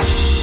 Bye.